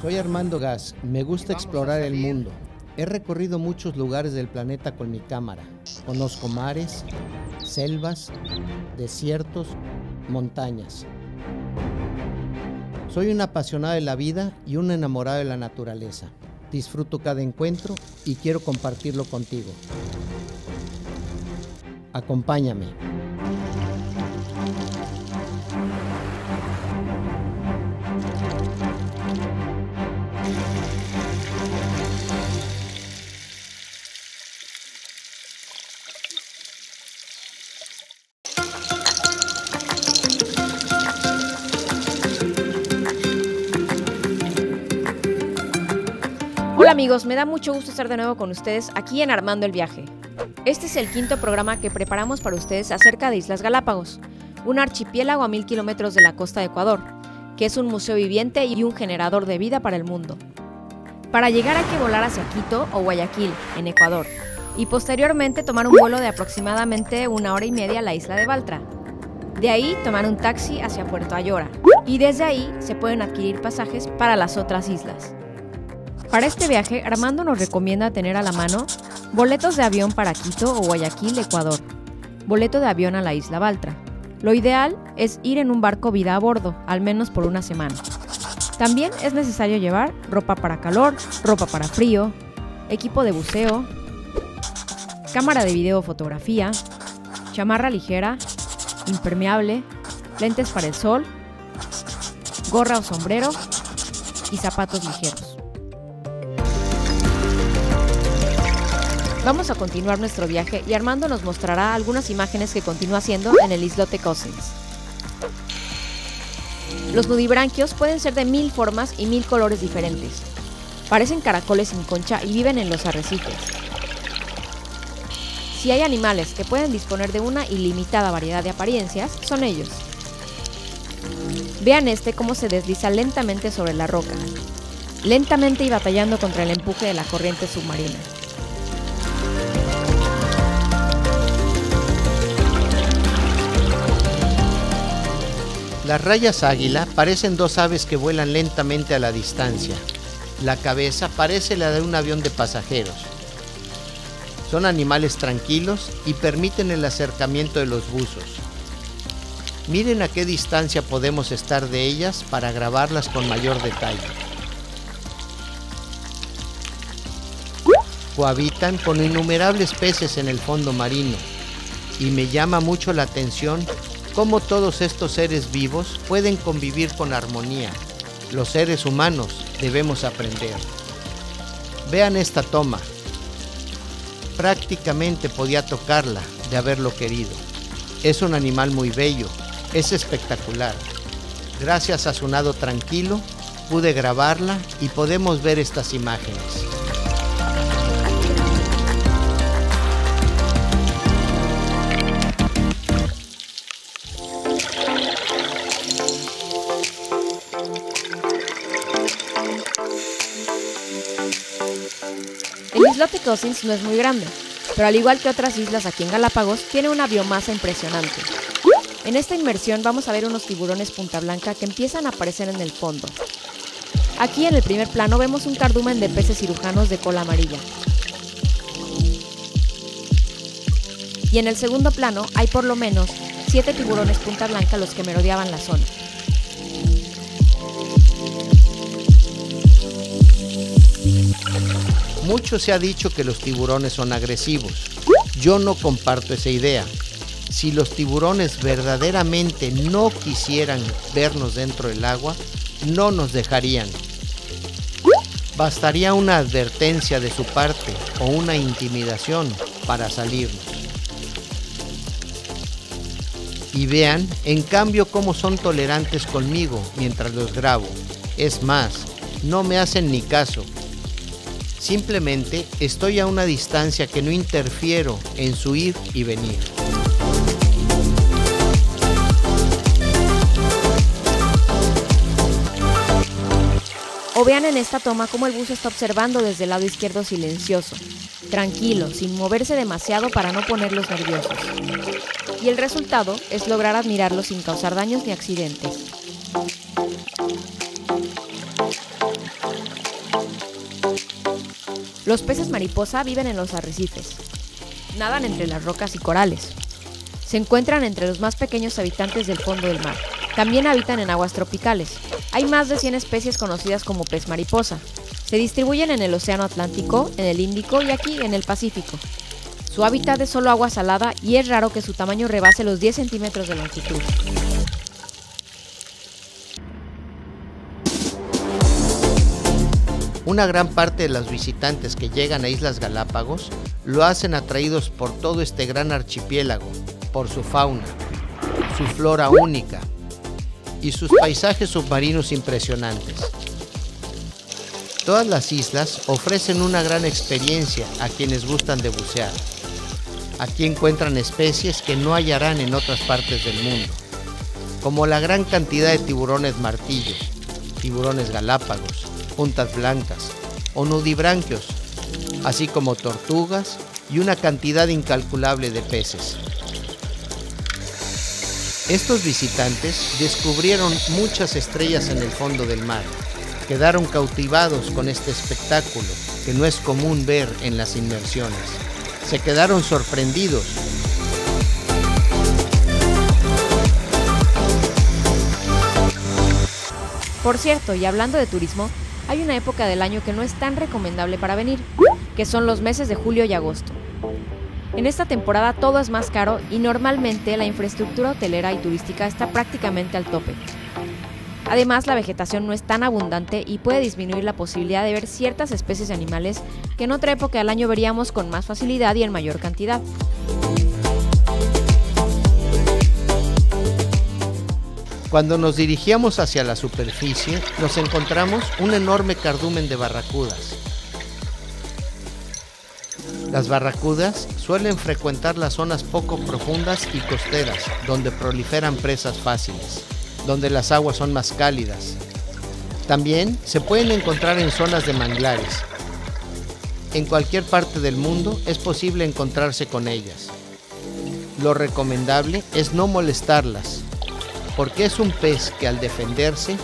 Soy Armando Gas, me gusta explorar el mundo. He recorrido muchos lugares del planeta con mi cámara. Conozco mares, selvas, desiertos, montañas. Soy un apasionado de la vida y un enamorado de la naturaleza. Disfruto cada encuentro y quiero compartirlo contigo. Acompáñame. Hola amigos, me da mucho gusto estar de nuevo con ustedes aquí en Armando el Viaje. Este es el quinto programa que preparamos para ustedes acerca de Islas Galápagos, un archipiélago a mil kilómetros de la costa de Ecuador, que es un museo viviente y un generador de vida para el mundo. Para llegar hay que volar hacia Quito o Guayaquil, en Ecuador, y posteriormente tomar un vuelo de aproximadamente una hora y media a la isla de Baltra. De ahí tomar un taxi hacia Puerto Ayora, y desde ahí se pueden adquirir pasajes para las otras islas. Para este viaje, Armando nos recomienda tener a la mano boletos de avión para Quito o Guayaquil, Ecuador, boleto de avión a la isla Baltra. Lo ideal es ir en un barco vida a bordo, al menos por una semana. También es necesario llevar ropa para calor, ropa para frío, equipo de buceo, cámara de video fotografía, chamarra ligera, impermeable, lentes para el sol, gorra o sombrero y zapatos ligeros. Vamos a continuar nuestro viaje y Armando nos mostrará algunas imágenes que continúa haciendo en el islote Cousins. Los nudibranquios pueden ser de mil formas y mil colores diferentes. Parecen caracoles sin concha y viven en los arrecifes. Si hay animales que pueden disponer de una ilimitada variedad de apariencias, son ellos. Vean este cómo se desliza lentamente sobre la roca, lentamente y batallando contra el empuje de la corriente submarina. Las rayas águila parecen dos aves que vuelan lentamente a la distancia. La cabeza parece la de un avión de pasajeros. Son animales tranquilos y permiten el acercamiento de los buzos. Miren a qué distancia podemos estar de ellas para grabarlas con mayor detalle. Cohabitan con innumerables peces en el fondo marino y me llama mucho la atención cómo todos estos seres vivos pueden convivir con armonía. Los seres humanos debemos aprender. Vean esta toma. Prácticamente podía tocarla de haberlo querido. Es un animal muy bello, es espectacular. Gracias a su nado tranquilo, pude grabarla y podemos ver estas imágenes. Islote Cousins no es muy grande, pero al igual que otras islas aquí en Galápagos, tiene una biomasa impresionante. En esta inmersión vamos a ver unos tiburones punta blanca que empiezan a aparecer en el fondo. Aquí en el primer plano vemos un cardumen de peces cirujanos de cola amarilla. Y en el segundo plano hay por lo menos siete tiburones punta blanca los que merodeaban la zona. Mucho se ha dicho que los tiburones son agresivos. Yo no comparto esa idea. Si los tiburones verdaderamente no quisieran vernos dentro del agua, no nos dejarían. Bastaría una advertencia de su parte o una intimidación para salirnos. Y vean, en cambio, cómo son tolerantes conmigo mientras los grabo. Es más, no me hacen ni caso. Simplemente estoy a una distancia que no interfiero en su ir y venir. O vean en esta toma cómo el buzo está observando desde el lado izquierdo silencioso, tranquilo, sin moverse demasiado para no ponerlos nerviosos. Y el resultado es lograr admirarlos sin causar daños ni accidentes. Los peces mariposa viven en los arrecifes. Nadan entre las rocas y corales. Se encuentran entre los más pequeños habitantes del fondo del mar. También habitan en aguas tropicales. Hay más de 100 especies conocidas como pez mariposa. Se distribuyen en el Océano Atlántico, en el Índico y aquí en el Pacífico. Su hábitat es solo agua salada y es raro que su tamaño rebase los 10 centímetros de longitud. Una gran parte de los visitantes que llegan a Islas Galápagos lo hacen atraídos por todo este gran archipiélago, por su fauna, su flora única, y sus paisajes submarinos impresionantes. Todas las islas ofrecen una gran experiencia a quienes gustan de bucear. Aquí encuentran especies que no hallarán en otras partes del mundo, como la gran cantidad de tiburones martillos, tiburones galápagos, puntas blancas o nudibranquios, así como tortugas y una cantidad incalculable de peces. Estos visitantes descubrieron muchas estrellas en el fondo del mar. Quedaron cautivados con este espectáculo que no es común ver en las inmersiones. Se quedaron sorprendidos. Por cierto, y hablando de turismo, hay una época del año que no es tan recomendable para venir, que son los meses de julio y agosto. En esta temporada todo es más caro y normalmente la infraestructura hotelera y turística está prácticamente al tope. Además, la vegetación no es tan abundante y puede disminuir la posibilidad de ver ciertas especies de animales que en otra época del año veríamos con más facilidad y en mayor cantidad. Cuando nos dirigíamos hacia la superficie, nos encontramos un enorme cardumen de barracudas. Las barracudas suelen frecuentar las zonas poco profundas y costeras, donde proliferan presas fáciles, donde las aguas son más cálidas. También se pueden encontrar en zonas de manglares. En cualquier parte del mundo es posible encontrarse con ellas. Lo recomendable es no molestarlas, porque es un pez que al defenderse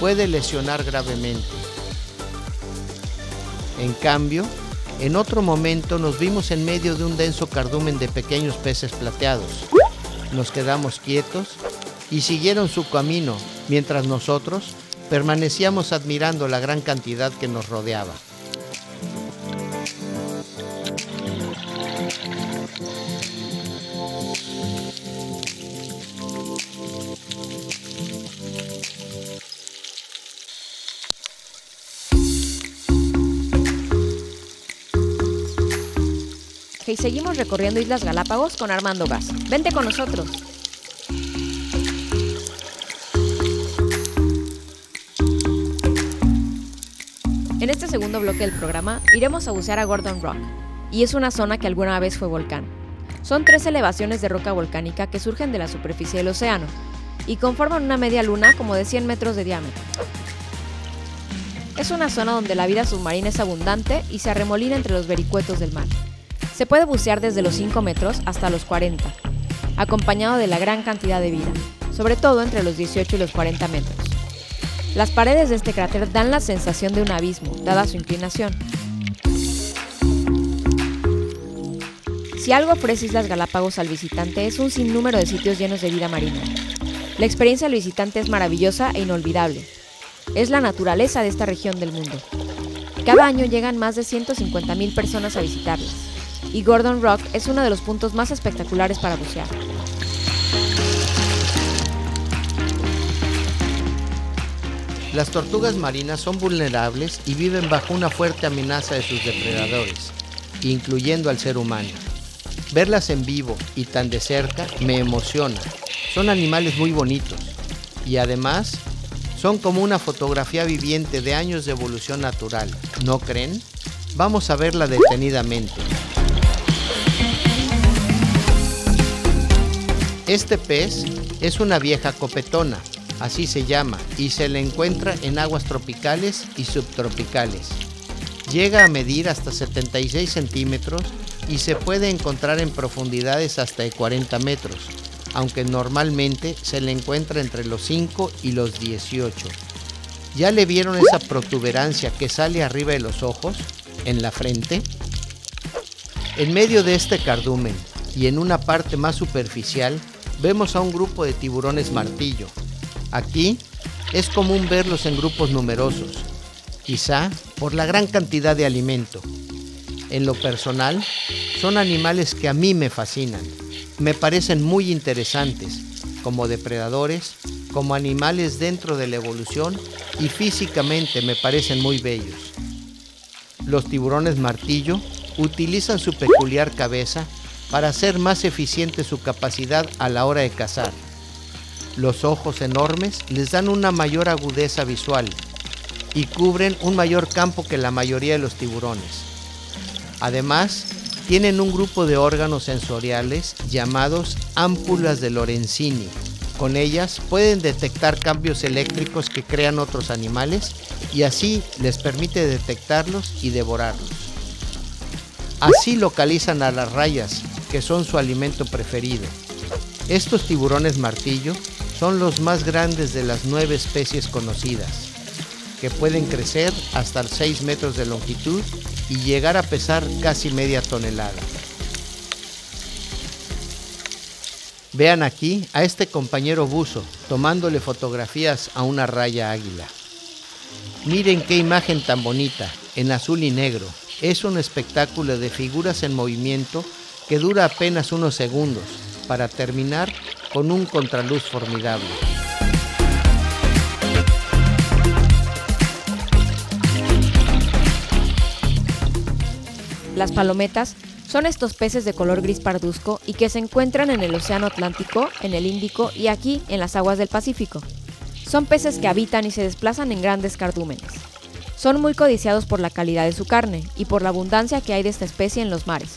puede lesionar gravemente. En cambio, en otro momento nos vimos en medio de un denso cardumen de pequeños peces plateados. Nos quedamos quietos y siguieron su camino mientras nosotros permanecíamos admirando la gran cantidad que nos rodeaba. Seguimos recorriendo Islas Galápagos con Armando Gas. Vente con nosotros. En este segundo bloque del programa iremos a bucear a Gordon Rock, y es una zona que alguna vez fue volcán. Son tres elevaciones de roca volcánica que surgen de la superficie del océano y conforman una media luna como de 100 metros de diámetro. Es una zona donde la vida submarina es abundante y se arremolina entre los vericuetos del mar. Se puede bucear desde los 5 metros hasta los 40, acompañado de la gran cantidad de vida, sobre todo entre los 18 y los 40 metros. Las paredes de este cráter dan la sensación de un abismo, dada su inclinación. Si algo ofrece Islas Galápagos al visitante es un sinnúmero de sitios llenos de vida marina. La experiencia del visitante es maravillosa e inolvidable. Es la naturaleza de esta región del mundo. Cada año llegan más de 150.000 personas a visitarlas y Gordon Rock es uno de los puntos más espectaculares para bucear. Las tortugas marinas son vulnerables y viven bajo una fuerte amenaza de sus depredadores, incluyendo al ser humano. Verlas en vivo y tan de cerca me emociona. Son animales muy bonitos y además son como una fotografía viviente de años de evolución natural. ¿No creen? Vamos a verla detenidamente. Este pez es una vieja copetona, así se llama, y se le encuentra en aguas tropicales y subtropicales. Llega a medir hasta 76 centímetros y se puede encontrar en profundidades hasta de 40 metros, aunque normalmente se le encuentra entre los 5 y los 18. ¿Ya le vieron esa protuberancia que sale arriba de los ojos? en la frente. En medio de este cardumen y en una parte más superficial vemos a un grupo de tiburones martillo. Aquí es común verlos en grupos numerosos, quizá por la gran cantidad de alimento. En lo personal, son animales que a mí me fascinan. Me parecen muy interesantes, como depredadores, como animales dentro de la evolución y físicamente me parecen muy bellos. Los tiburones martillo utilizan su peculiar cabeza para hacer más eficiente su capacidad a la hora de cazar. Los ojos enormes les dan una mayor agudeza visual y cubren un mayor campo que la mayoría de los tiburones. Además, tienen un grupo de órganos sensoriales llamados ámpulas de Lorenzini. Con ellas pueden detectar cambios eléctricos que crean otros animales y así les permite detectarlos y devorarlos. Así localizan a las rayas, que son su alimento preferido. Estos tiburones martillo son los más grandes de las nueve especies conocidas, que pueden crecer hasta 6 metros de longitud y llegar a pesar casi media tonelada. Vean aquí a este compañero buzo tomándole fotografías a una raya águila. Miren qué imagen tan bonita, en azul y negro. Es un espectáculo de figuras en movimiento que dura apenas unos segundos para terminar con un contraluz formidable. Las palometas son estos peces de color gris parduzco y que se encuentran en el Océano Atlántico, en el Índico y aquí en las aguas del Pacífico. Son peces que habitan y se desplazan en grandes cardúmenes. Son muy codiciados por la calidad de su carne y por la abundancia que hay de esta especie en los mares.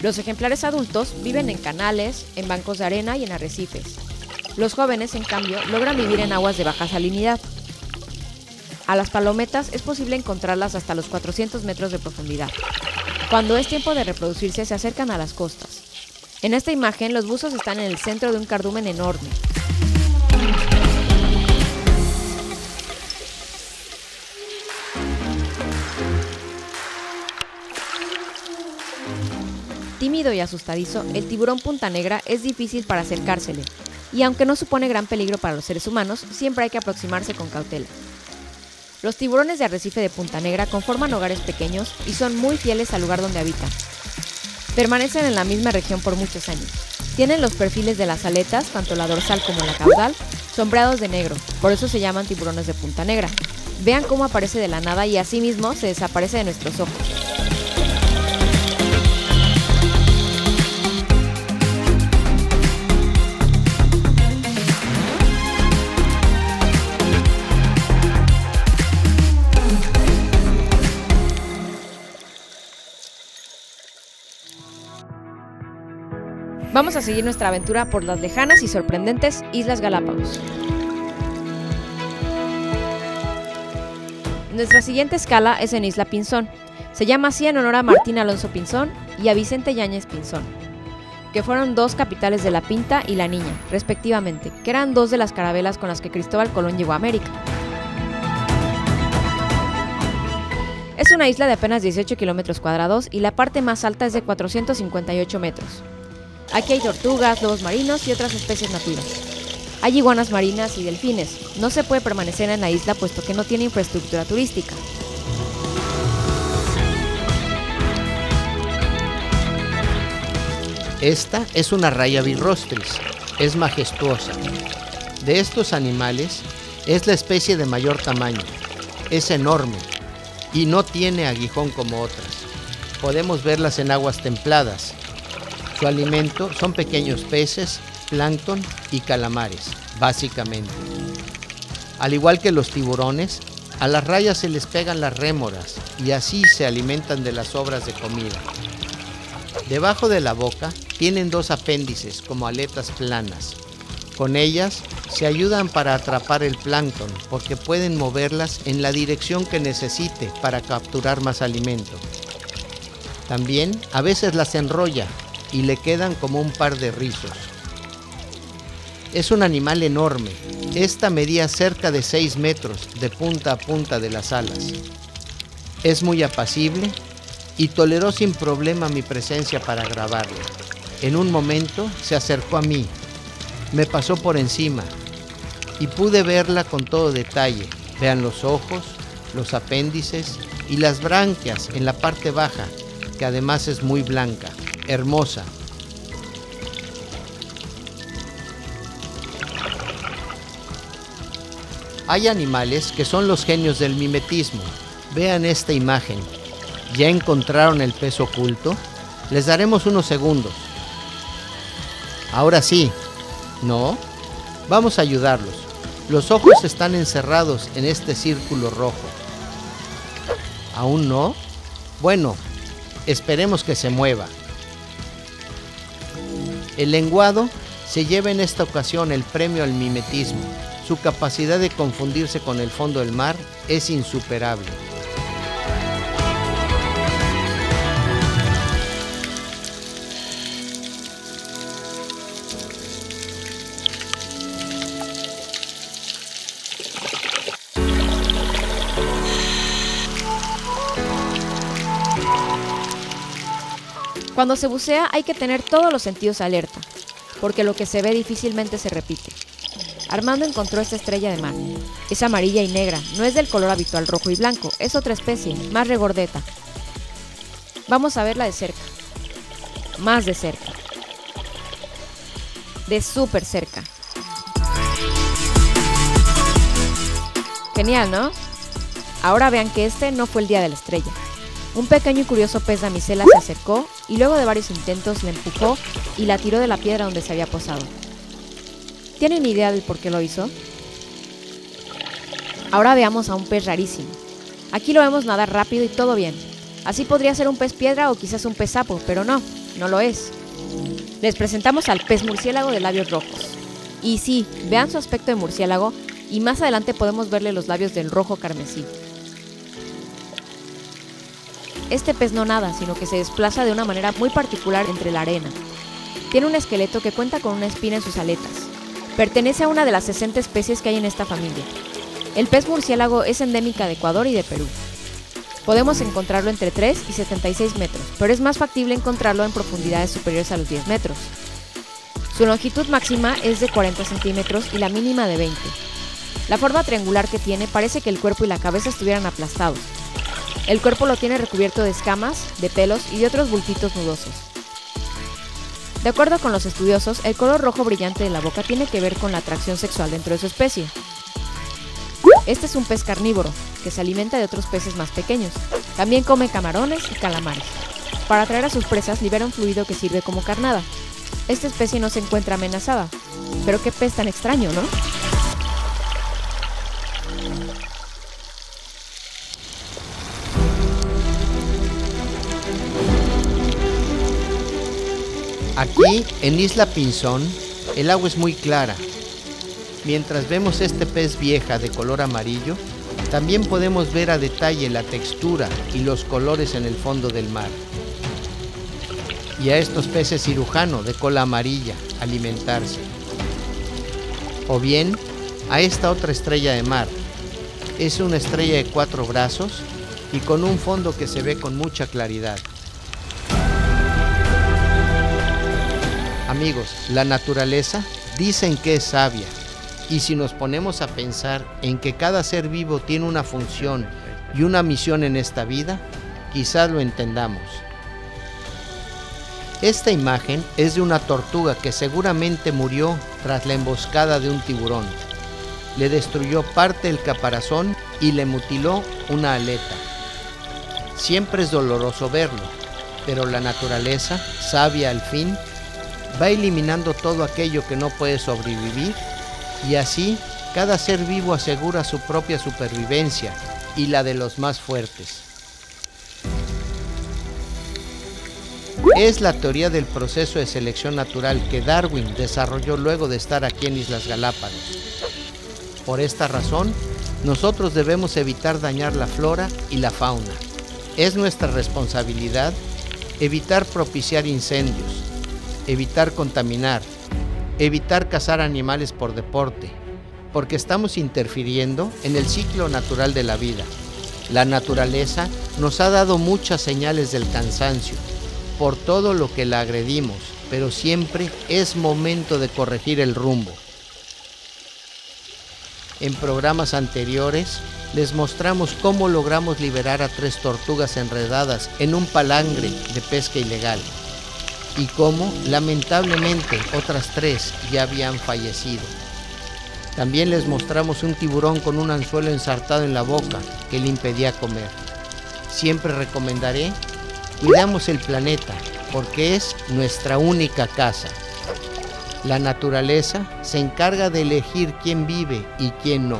Los ejemplares adultos viven en canales, en bancos de arena y en arrecifes. Los jóvenes, en cambio, logran vivir en aguas de baja salinidad. A las palometas es posible encontrarlas hasta los 400 metros de profundidad. Cuando es tiempo de reproducirse se acercan a las costas. En esta imagen los buzos están en el centro de un cardumen enorme. Y asustadizo, el tiburón punta negra es difícil para acercársele, y aunque no supone gran peligro para los seres humanos, siempre hay que aproximarse con cautela. Los tiburones de arrecife de Punta Negra conforman hogares pequeños y son muy fieles al lugar donde habitan. Permanecen en la misma región por muchos años. Tienen los perfiles de las aletas, tanto la dorsal como la caudal, sombreados de negro, por eso se llaman tiburones de Punta Negra. Vean cómo aparece de la nada y asimismo se desaparece de nuestros ojos. Vamos a seguir nuestra aventura por las lejanas y sorprendentes Islas Galápagos. Nuestra siguiente escala es en Isla Pinzón. Se llama así en honor a Martín Alonso Pinzón y a Vicente Yáñez Pinzón, que fueron dos capitales de la Pinta y la Niña, respectivamente, que eran dos de las carabelas con las que Cristóbal Colón llegó a América. Es una isla de apenas 18 kilómetros cuadrados y la parte más alta es de 458 metros. Aquí hay tortugas, lobos marinos y otras especies nativas. Hay iguanas marinas y delfines. No se puede permanecer en la isla puesto que no tiene infraestructura turística. Esta es una raya birrostris. Es majestuosa. De estos animales, es la especie de mayor tamaño. Es enorme y no tiene aguijón como otras. Podemos verlas en aguas templadas, su alimento son pequeños peces, plancton y calamares, básicamente. Al igual que los tiburones, a las rayas se les pegan las rémoras y así se alimentan de las sobras de comida. Debajo de la boca tienen dos apéndices como aletas planas. Con ellas se ayudan para atrapar el plancton porque pueden moverlas en la dirección que necesite para capturar más alimento. También a veces las enrolla y le quedan como un par de rizos. Es un animal enorme. Esta medía cerca de 6 metros de punta a punta de las alas. Es muy apacible y toleró sin problema mi presencia para grabarla. En un momento se acercó a mí, me pasó por encima y pude verla con todo detalle. Vean los ojos, los apéndices y las branquias en la parte baja, que además es muy blanca, hermosa. Hay animales que son los genios del mimetismo. Vean esta imagen. ¿Ya encontraron el pez oculto? Les daremos unos segundos. Ahora sí. ¿No? Vamos a ayudarlos. Los ojos están encerrados en este círculo rojo. ¿Aún no? Bueno, esperemos que se mueva. El lenguado se lleva en esta ocasión el premio al mimetismo. Su capacidad de confundirse con el fondo del mar es insuperable. Cuando se bucea hay que tener todos los sentidos alerta, porque lo que se ve difícilmente se repite. Armando encontró esta estrella de mar. Es amarilla y negra, no es del color habitual rojo y blanco, es otra especie, más regordeta. Vamos a verla de cerca. Más de cerca. De súper cerca. Genial, ¿no? Ahora vean que este no fue el día de la estrella. Un pequeño y curioso pez damisela se acercó y luego de varios intentos la empujó y la tiró de la piedra donde se había posado. ¿Tienen idea del por qué lo hizo? Ahora veamos a un pez rarísimo. Aquí lo vemos nadar rápido y todo bien. Así podría ser un pez piedra o quizás un pez sapo, pero no, no lo es. Les presentamos al pez murciélago de labios rojos. Y sí, vean su aspecto de murciélago y más adelante podemos verle los labios del rojo carmesí. Este pez no nada, sino que se desplaza de una manera muy particular entre la arena. Tiene un esqueleto que cuenta con una espina en sus aletas. Pertenece a una de las 60 especies que hay en esta familia. El pez murciélago es endémica de Ecuador y de Perú. Podemos encontrarlo entre 3 y 76 metros, pero es más factible encontrarlo en profundidades superiores a los 10 metros. Su longitud máxima es de 40 centímetros y la mínima de 20. La forma triangular que tiene parece que el cuerpo y la cabeza estuvieran aplastados, el cuerpo lo tiene recubierto de escamas, de pelos y de otros bultitos nudosos. De acuerdo con los estudiosos, el color rojo brillante de la boca tiene que ver con la atracción sexual dentro de su especie. Este es un pez carnívoro, que se alimenta de otros peces más pequeños. También come camarones y calamares. Para atraer a sus presas libera un fluido que sirve como carnada. Esta especie no se encuentra amenazada. Pero qué pez tan extraño, ¿no? Aquí, en Isla Pinzón, el agua es muy clara. Mientras vemos este pez vieja de color amarillo, también podemos ver a detalle la textura y los colores en el fondo del mar. Y a estos peces cirujano de cola amarilla alimentarse. O bien a esta otra estrella de mar. Es una estrella de cuatro brazos y con un fondo que se ve con mucha claridad. Amigos, la naturaleza dicen que es sabia y si nos ponemos a pensar en que cada ser vivo tiene una función y una misión en esta vida, quizás lo entendamos. Esta imagen es de una tortuga que seguramente murió tras la emboscada de un tiburón. Le destruyó parte del caparazón y le mutiló una aleta. Siempre es doloroso verlo, pero la naturaleza, sabia al fin, va eliminando todo aquello que no puede sobrevivir y así cada ser vivo asegura su propia supervivencia y la de los más fuertes. Es la teoría del proceso de selección natural que Darwin desarrolló luego de estar aquí en Islas Galápagos. Por esta razón, nosotros debemos evitar dañar la flora y la fauna. Es nuestra responsabilidad evitar propiciar incendios, evitar contaminar, evitar cazar animales por deporte, porque estamos interfiriendo en el ciclo natural de la vida. La naturaleza nos ha dado muchas señales del cansancio por todo lo que la agredimos, pero siempre es momento de corregir el rumbo. En programas anteriores les mostramos cómo logramos liberar a tres tortugas enredadas en un palangre de pesca ilegal y cómo lamentablemente otras tres ya habían fallecido. También les mostramos un tiburón con un anzuelo ensartado en la boca que le impedía comer. Siempre recomendaré, cuidamos el planeta porque es nuestra única casa. La naturaleza se encarga de elegir quién vive y quién no.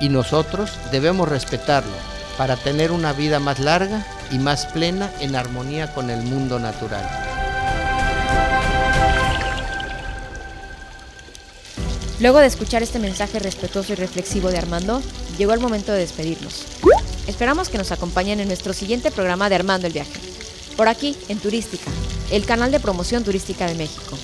Y nosotros debemos respetarlo para tener una vida más larga y más plena en armonía con el mundo natural. Luego de escuchar este mensaje respetuoso y reflexivo de Armando, llegó el momento de despedirnos. Esperamos que nos acompañen en nuestro siguiente programa de Armando el Viaje, por aquí en Turística, el canal de promoción turística de México.